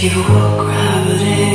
if you were gravity.